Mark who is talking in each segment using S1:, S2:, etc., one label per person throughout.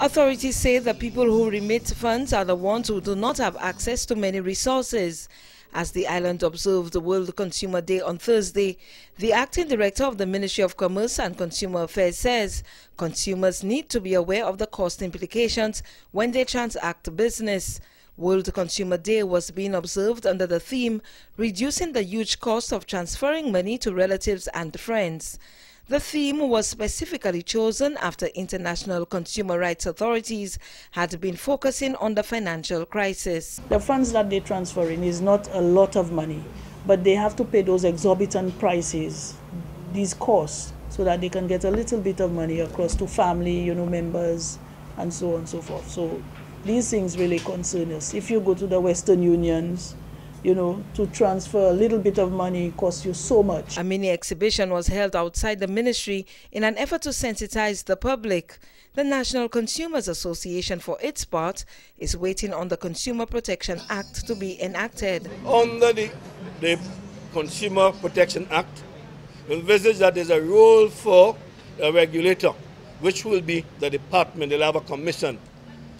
S1: Authorities say the people who remit funds are the ones who do not have access to many resources. As the island observed World Consumer Day on Thursday, the acting director of the Ministry of Commerce and Consumer Affairs says consumers need to be aware of the cost implications when they transact business. World Consumer Day was being observed under the theme Reducing the Huge Cost of Transferring Money to Relatives and Friends. The theme was specifically chosen after international consumer rights authorities had been focusing on the financial crisis.
S2: The funds that they transfer in is not a lot of money, but they have to pay those exorbitant prices, these costs, so that they can get a little bit of money across to family, you know, members, and so on and so forth. So these things really concern us. If you go to the Western Unions, you know, to transfer a little bit of money costs you so much.
S1: A mini exhibition was held outside the ministry in an effort to sensitize the public. The National Consumers Association, for its part, is waiting on the Consumer Protection Act to be enacted.
S3: Under the, the Consumer Protection Act, envisage that there's a role for a regulator, which will be the department, they'll have a commission.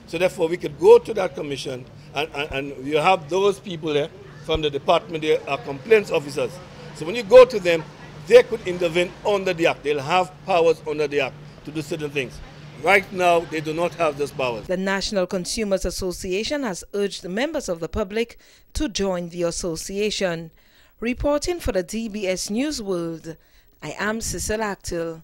S3: So therefore we could go to that commission and, and, and you have those people there from the department, they are complaints officers. So when you go to them, they could intervene under the act. They'll have powers under the act to do certain things. Right now, they do not have those powers.
S1: The National Consumers Association has urged members of the public to join the association. Reporting for the DBS Newsroom, I am Cecil Actil.